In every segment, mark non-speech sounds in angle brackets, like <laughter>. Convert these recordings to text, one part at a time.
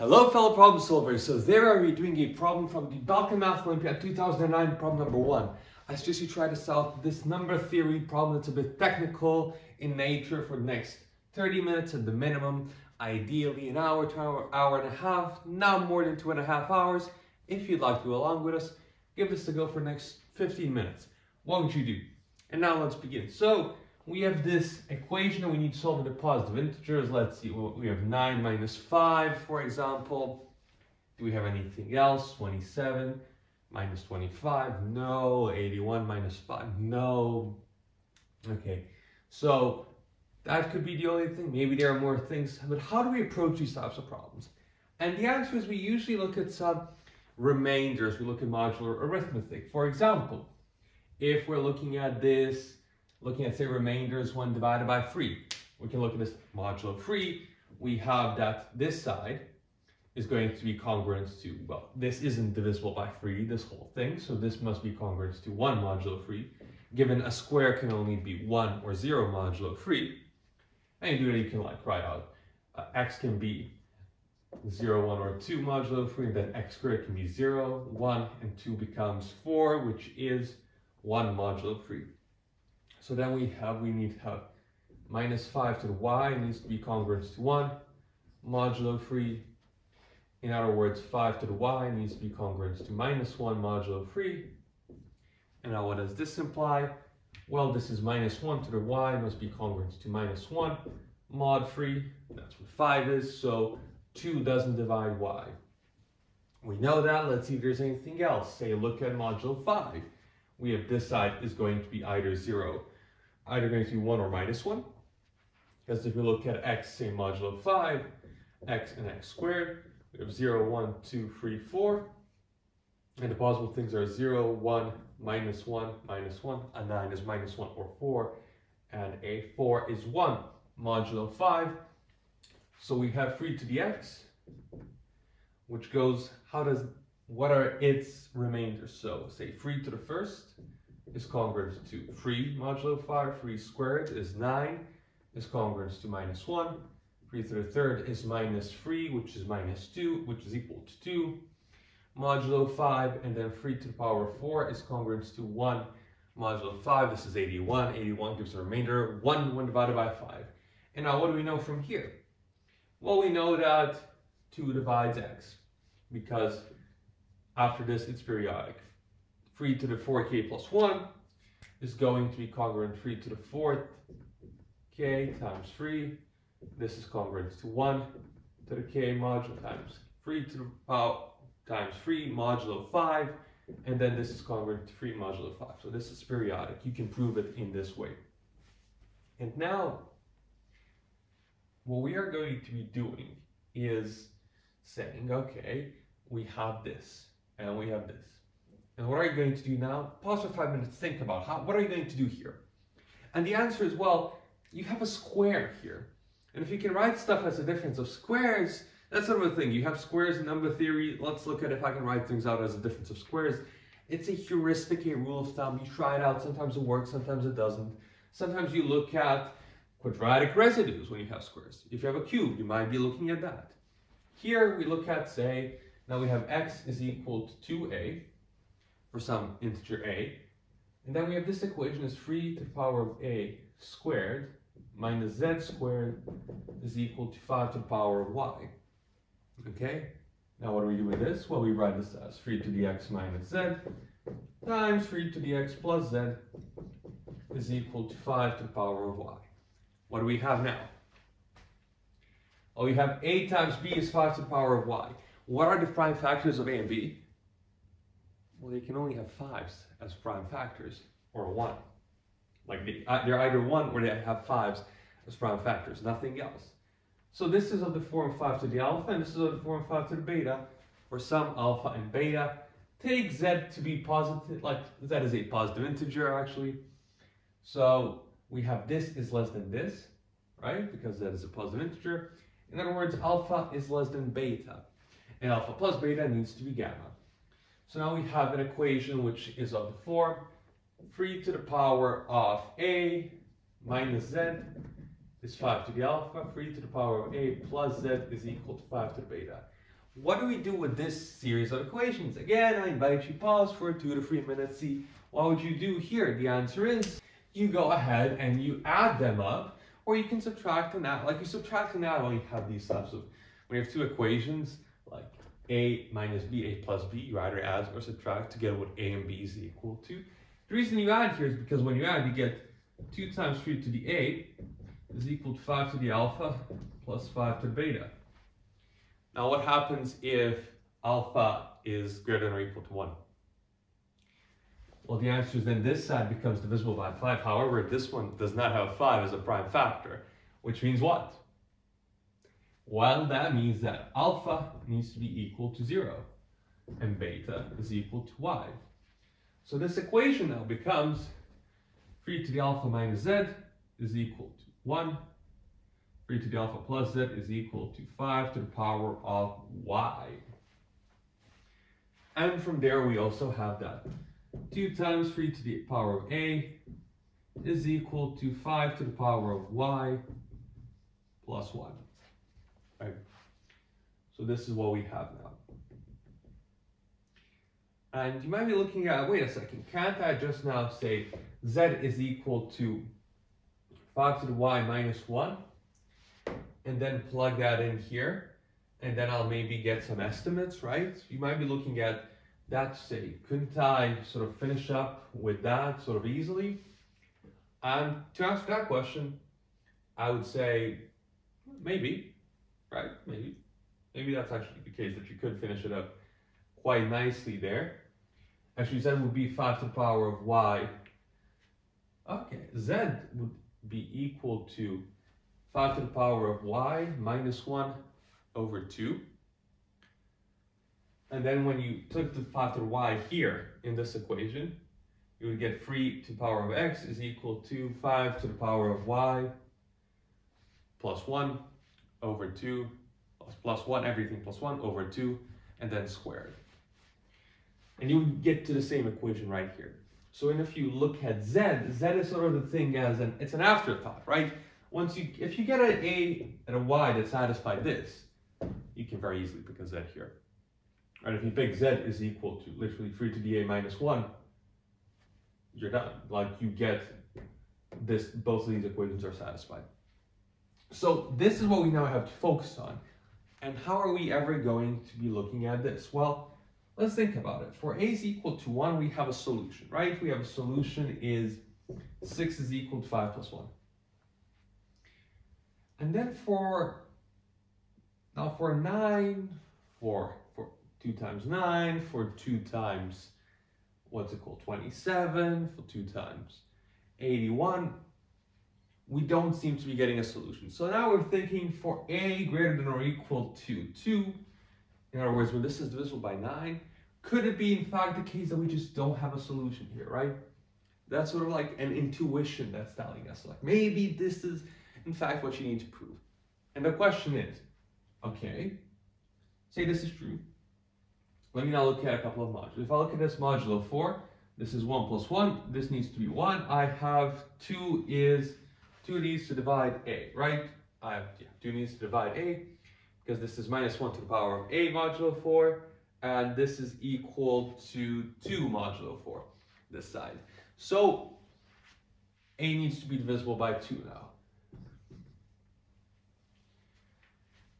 Hello fellow problem solvers, so there are we doing a problem from the Balkan Math Olympiad 2009, problem number one. I suggest you try to solve this number theory problem that's a bit technical in nature for the next 30 minutes at the minimum, ideally an hour to hour, hour and a half, not more than two and a half hours. If you'd like to go along with us, give this a go for the next 15 minutes. What would you do? And now let's begin. So we have this equation and we need to solve the positive integers. Let's see, we have 9 minus 5, for example. Do we have anything else? 27 minus 25, no. 81 minus 5, no. Okay, so that could be the only thing. Maybe there are more things, but how do we approach these types of problems? And the answer is we usually look at some remainders, we look at modular arithmetic. For example, if we're looking at this looking at say remainders 1 divided by 3. We can look at this modulo 3. We have that this side is going to be congruent to, well, this isn't divisible by 3, this whole thing, so this must be congruent to 1 modulo 3, given a square can only be 1 or 0 modulo 3. And you do that, you can like write out uh, x can be 0, 1, or 2 modulo 3, and then x squared can be 0, 1, and 2 becomes 4, which is 1 modulo 3. So then we have, we need to have minus 5 to the y needs to be congruent to 1, modulo 3. In other words, 5 to the y needs to be congruent to minus 1 modulo 3. And now what does this imply? Well, this is minus 1 to the y must be congruent to minus 1 mod 3. That's what 5 is, so 2 doesn't divide y. We know that. Let's see if there's anything else. Say, look at modulo 5. We have this side is going to be either 0 either going to be 1 or minus 1. Because if we look at x, say modulo 5, x and x squared, we have 0, 1, 2, 3, 4. And the possible things are 0, 1, minus 1, minus 1, a 9 is minus 1 or 4, and a 4 is 1 modulo 5. So we have 3 to the x, which goes, how does, what are its remainders? So say 3 to the first, is congruent to 3 modulo 5. 3 squared is 9, is congruent to minus 1. 3 to the third is minus 3, which is minus 2, which is equal to 2. Modulo 5, and then 3 to the power 4 is congruent to 1 modulo 5. This is 81. 81 gives a remainder 1 when divided by 5. And now what do we know from here? Well, we know that 2 divides x because after this it's periodic. 3 to the 4k plus 1 is going to be congruent 3 to the 4th k times 3. This is congruent to 1 to the k modulo times 3 to the power times 3 modulo 5. And then this is congruent to 3 modulo 5. So this is periodic. You can prove it in this way. And now, what we are going to be doing is saying, okay, we have this and we have this. And what are you going to do now? Pause for five minutes, think about how, what are you going to do here? And the answer is, well, you have a square here. And if you can write stuff as a difference of squares, that's sort of a thing. You have squares in number theory. Let's look at if I can write things out as a difference of squares. It's a heuristic, a rule of thumb. You try it out. Sometimes it works, sometimes it doesn't. Sometimes you look at quadratic residues when you have squares. If you have a cube, you might be looking at that. Here we look at, say, now we have x is equal to 2a for some integer a. And then we have this equation is 3 to the power of a squared minus z squared is equal to 5 to the power of y. Okay? Now what do we do with this? Well, we write this as 3 to the x minus z times 3 to the x plus z is equal to 5 to the power of y. What do we have now? Oh, we have a times b is 5 to the power of y. What are the prime factors of a and b? Well, they can only have fives as prime factors, or one. Like they, uh, they're either one or they have fives as prime factors, nothing else. So this is of the form 5 to the alpha, and this is of the form 5 to the beta, for some alpha and beta. Take z to be positive, like z is a positive integer actually. So we have this is less than this, right? Because z is a positive integer. In other words, alpha is less than beta. And alpha plus beta needs to be gamma. So now we have an equation which is of the form 3 to the power of a minus z is 5 to the alpha, 3 to the power of a plus z is equal to 5 to the beta. what do we do with this series of equations? Again, I invite you pause for two to three minutes, see what would you do here? The answer is you go ahead and you add them up, or you can subtract them out. like you subtract them out when you have these types of, when you have two equations, a minus b, a plus b, you either add or subtract to get what a and b is equal to. The reason you add here is because when you add, you get 2 times 3 to the a is equal to 5 to the alpha plus 5 to the beta. Now what happens if alpha is greater than or equal to 1? Well, the answer is then this side becomes divisible by 5. However, this one does not have 5 as a prime factor, which means what? Well, that means that alpha needs to be equal to 0 and beta is equal to y. So this equation now becomes 3 to the alpha minus z is equal to 1. 3 to the alpha plus z is equal to 5 to the power of y. And from there we also have that 2 times 3 to the power of a is equal to 5 to the power of y plus 1. Right? So this is what we have now. And you might be looking at, wait a second, can't I just now say z is equal to 5 to the y minus 1? And then plug that in here. And then I'll maybe get some estimates, right? You might be looking at that say, couldn't I sort of finish up with that sort of easily? And to answer that question, I would say maybe, right? Maybe. Maybe that's actually the case that you could finish it up quite nicely there. Actually, z would be 5 to the power of y. Okay, z would be equal to 5 to the power of y minus 1 over 2. And then when you took the 5 to the y here in this equation, you would get 3 to the power of x is equal to 5 to the power of y plus 1 over 2 plus, plus 1, everything plus 1 over 2, and then squared. And you get to the same equation right here. So and if you look at z, z is sort of the thing as an, it's an afterthought, right? Once you, if you get an a and a y that satisfy this, you can very easily pick a z here. And if you pick z is equal to literally 3 to the a minus 1, you're done. Like you get this, both of these equations are satisfied. So this is what we now have to focus on. And how are we ever going to be looking at this? Well, let's think about it. For a is equal to 1, we have a solution, right? We have a solution is 6 is equal to 5 plus 1. And then for, now for 9, for for 2 times 9 for 2 times, what's it called, 27 for 2 times 81. We don't seem to be getting a solution. So now we're thinking for a greater than or equal to 2, in other words, when this is divisible by 9, could it be in fact the case that we just don't have a solution here, right? That's sort of like an intuition that's telling us, like maybe this is in fact what you need to prove. And the question is, okay, say this is true. Let me now look at a couple of modules. If I look at this modulo 4, this is 1 plus 1, this needs to be 1. I have 2 is, 2 needs to divide a, right? I have, yeah, 2 needs to divide a, because this is minus 1 to the power of a modulo 4, and this is equal to 2 modulo 4, this side. So, a needs to be divisible by 2 now.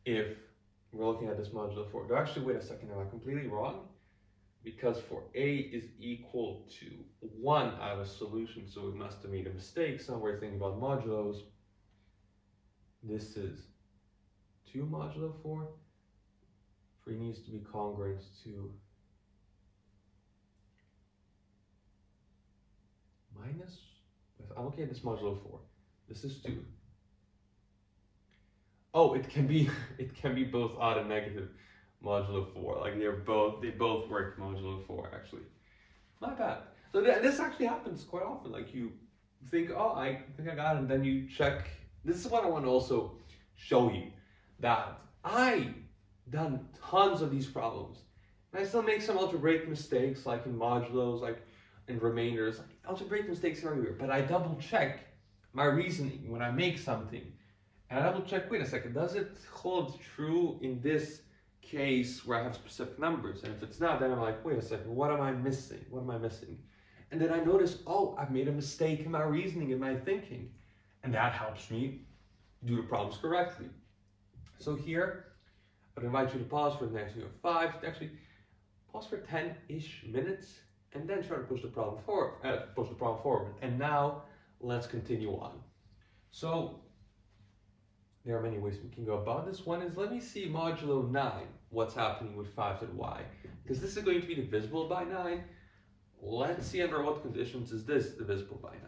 If we're looking at this modulo 4. Actually, wait a second, am I completely wrong? Because for a is equal to 1, out of a solution, so we must have made a mistake somewhere thinking about modulos. This is 2 modulo 4. 3 needs to be congruent to minus, I'm looking at this modulo 4. This is 2. Oh, it can be <laughs> it can be both odd and negative modulo four. Like they're both they both work modulo four actually. Not bad. So th this actually happens quite often. Like you think, oh, I think I got it, and then you check. This is what I want to also show you that I done tons of these problems, and I still make some algebraic mistakes, like in modulos, like in remainders, like algebraic mistakes everywhere. But I double check my reasoning when I make something and I double check, wait a second, does it hold true in this case where I have specific numbers. And if it's not, then I'm like, wait a second, what am I missing? What am I missing? And then I notice, oh, I've made a mistake in my reasoning, in my thinking. And that helps me do the problems correctly. So here, I'd invite you to pause for the next you know, five, actually pause for 10-ish minutes, and then try to push the problem forward, uh, push the problem forward. And now let's continue on. So there are many ways we can go about this. One is let me see modulo 9, what's happening with 5 to the y. Because this is going to be divisible by 9. Let's see under what conditions is this divisible by 9.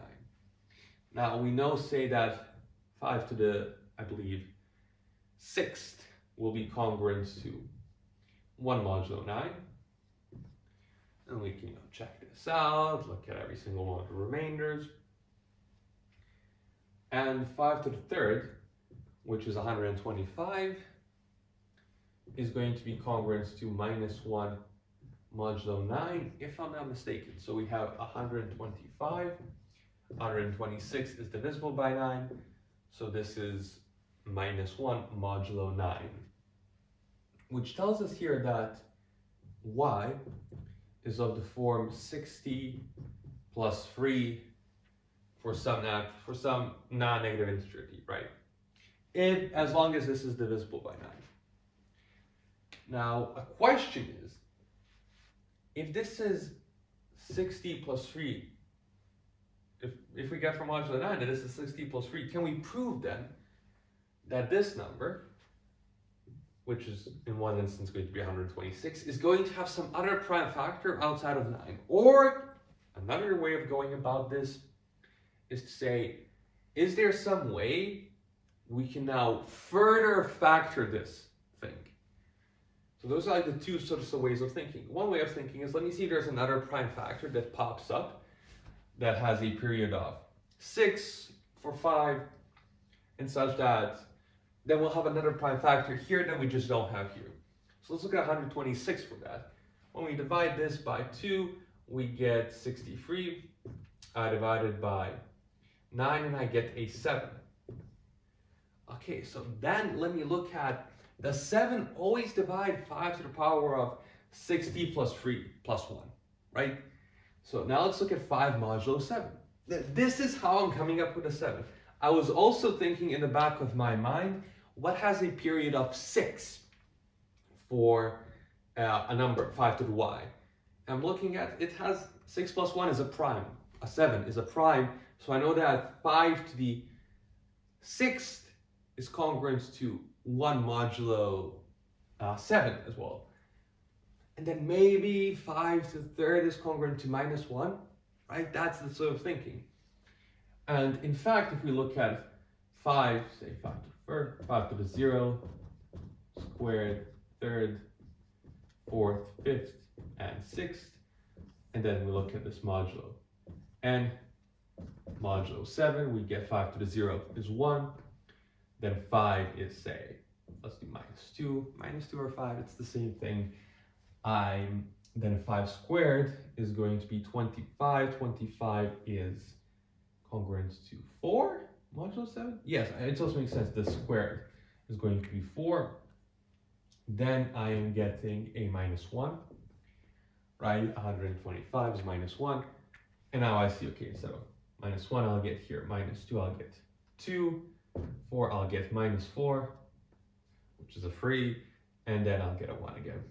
Now we know, say that 5 to the, I believe, sixth will be congruent to 1 modulo 9. And we can you know, check this out, look at every single one of the remainders. And 5 to the third, which is 125, is going to be congruent to minus 1 modulo 9, if I'm not mistaken. So we have 125, 126 is divisible by 9, so this is minus 1 modulo 9, which tells us here that y is of the form 60 plus 3 for some for some non-negative integer d, right? If, as long as this is divisible by 9. Now, a question is, if this is 60 plus 3, if, if we get from modulo 9 that this is 60 plus 3, can we prove then that this number, which is in one instance going to be 126, is going to have some other prime factor outside of 9? Or another way of going about this is to say, is there some way we can now further factor this? So those are like the two sorts of ways of thinking. One way of thinking is, let me see if there's another prime factor that pops up that has a period of 6 for 5 and such that then we'll have another prime factor here that we just don't have here. So let's look at 126 for that. When we divide this by 2, we get 63 uh, divided by 9 and I get a 7. Okay, so then let me look at the 7 always divide 5 to the power of 60 plus 3 plus 1, right? So now let's look at 5 modulo 7. This is how I'm coming up with a 7. I was also thinking in the back of my mind, what has a period of 6 for uh, a number, 5 to the y? I'm looking at, it has 6 plus 1 is a prime, a 7 is a prime, so I know that 5 to the 6th is congruent to 1 modulo uh, 7 as well. And then maybe 5 to the third is congruent to minus 1, right? That's the sort of thinking. And in fact, if we look at 5, say 5 to the third, 5 to the 0, squared, third, fourth, fifth, and sixth, and then we look at this modulo. And modulo 7, we get 5 to the 0 is 1, then 5 is, say, let's do minus 2, minus 2 or 5, it's the same thing. I'm, then 5 squared is going to be 25, 25 is congruent to 4, modulo 7? Yes, it also makes sense, the squared is going to be 4. Then I am getting a minus 1, right? 125 is minus 1. And now I see, okay, so minus 1 I'll get here, minus 2 I'll get 2, 4 I'll get minus 4, which is a free, and then I'll get a 1 again.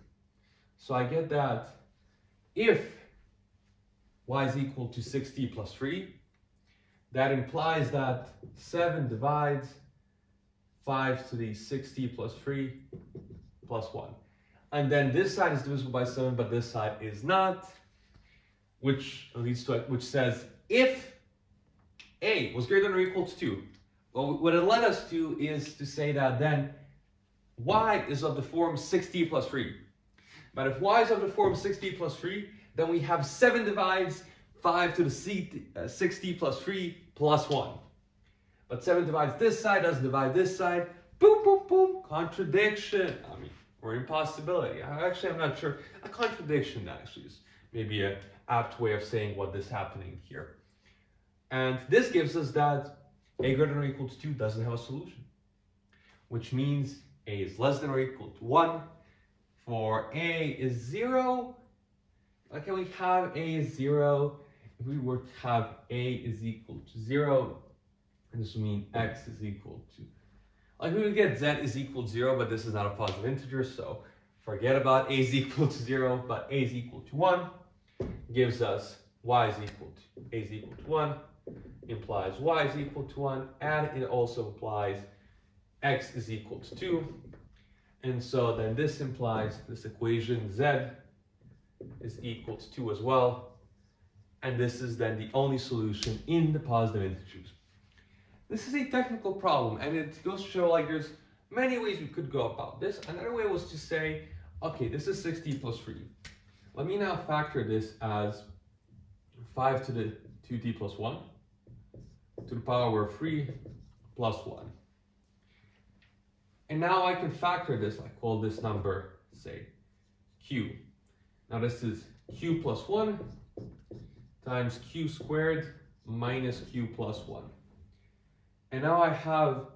So I get that if y is equal to 60 plus 3, that implies that 7 divides 5 to the 60 plus 3 plus 1. And then this side is divisible by 7, but this side is not, which leads to which says if a was greater than or equal to 2, well, what it led us to is to say that then y is of the form 60 plus 3. But if y is of the form 60 plus 3, then we have 7 divides 5 to the C, uh, 60 plus 3 plus 1. But 7 divides this side, doesn't divide this side. Boom, boom, boom. Contradiction. I mean, or impossibility. Actually, I'm not sure. A contradiction, actually, is maybe an apt way of saying what is happening here. And this gives us that a greater than or equal to 2 doesn't have a solution, which means a is less than or equal to 1, for a is zero, okay, we have a is zero. If we were to have a is equal to zero, this would mean x is equal to, like we would get z is equal to zero, but this is not a positive integer, so forget about a is equal to zero, but a is equal to one gives us y is equal to, a is equal to one, implies y is equal to one, and it also implies x is equal to two. And so then this implies this equation z is equal to 2 as well. And this is then the only solution in the positive integers. This is a technical problem and it goes to show like there's many ways we could go about this. Another way was to say, okay, this is 6t plus 3. Let me now factor this as 5 to the 2t plus 1 to the power of 3 plus 1. And now I can factor this, I call this number, say, q. Now this is q plus 1 times q squared minus q plus 1. And now I have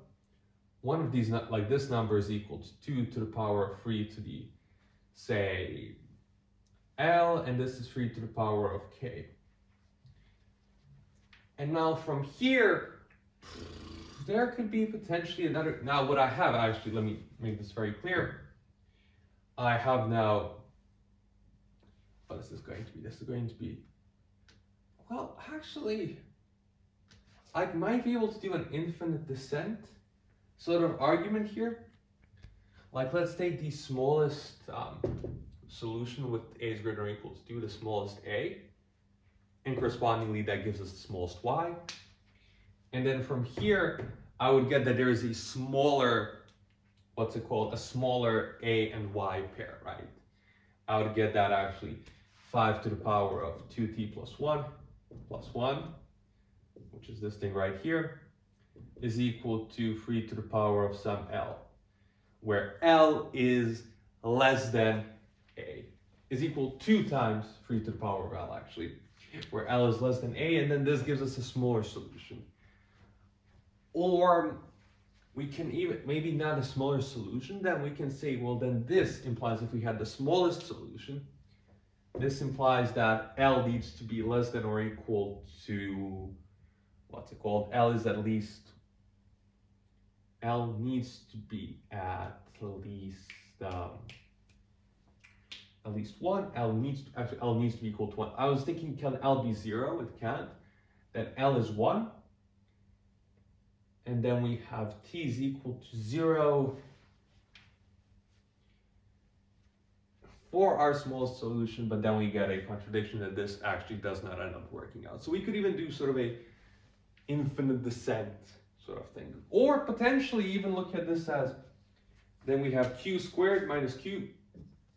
one of these, like this number is equal to 2 to the power of 3 to the, say, L, and this is 3 to the power of K. And now from here, there could be potentially another. Now, what I have actually, let me make this very clear. I have now. What is this going to be? This is going to be. Well, actually, I might be able to do an infinite descent sort of argument here. Like, let's take the smallest um, solution with a is greater or equal to 2, the smallest a, and correspondingly that gives us the smallest y. And then from here, I would get that there is a smaller, what's it called? A smaller A and Y pair, right? I would get that actually 5 to the power of 2t plus 1 plus 1, which is this thing right here, is equal to 3 to the power of some L, where L is less than A, is equal to 2 times 3 to the power of L actually, where L is less than A, and then this gives us a smaller solution. Or we can even, maybe not a smaller solution, then we can say, well, then this implies if we had the smallest solution, this implies that L needs to be less than or equal to, what's it called? L is at least, L needs to be at least, um, at least one. L needs, to, actually L needs to be equal to one. I was thinking, can L be zero? It can't. Then L is one and then we have t is equal to 0 for our smallest solution, but then we get a contradiction that this actually does not end up working out. So we could even do sort of a infinite descent sort of thing. Or potentially even look at this as, then we have q squared minus q,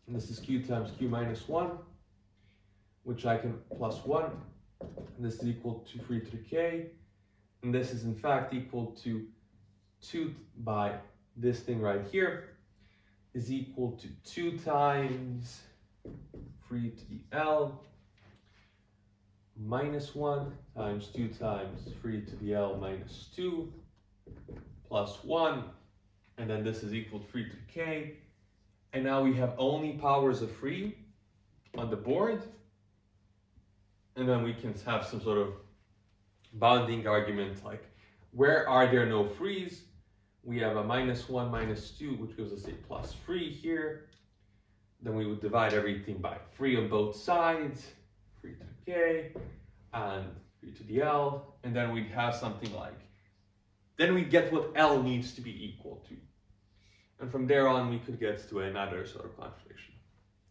and this is q times q minus 1, which I can plus 1, and this is equal to 3 to the k, and this is in fact equal to 2 by this thing right here is equal to 2 times 3 to the L minus 1 times 2 times 3 to the L minus 2 plus 1 and then this is equal to 3 to the K and now we have only powers of 3 on the board and then we can have some sort of bounding argument like where are there no threes? We have a minus one, minus two, which gives us a plus three here. Then we would divide everything by three on both sides, three to the k, and three to the l, and then we'd have something like, then we get what l needs to be equal to. And from there on, we could get to another sort of contradiction,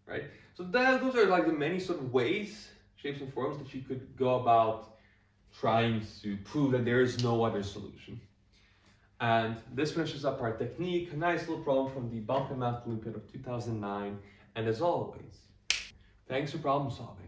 right? So that, those are like the many sort of ways, shapes and forms that you could go about trying to prove that there is no other solution. And this finishes up our technique, a nice little problem from the Balkan Math Olympiad of 2009. And as always, thanks for problem solving.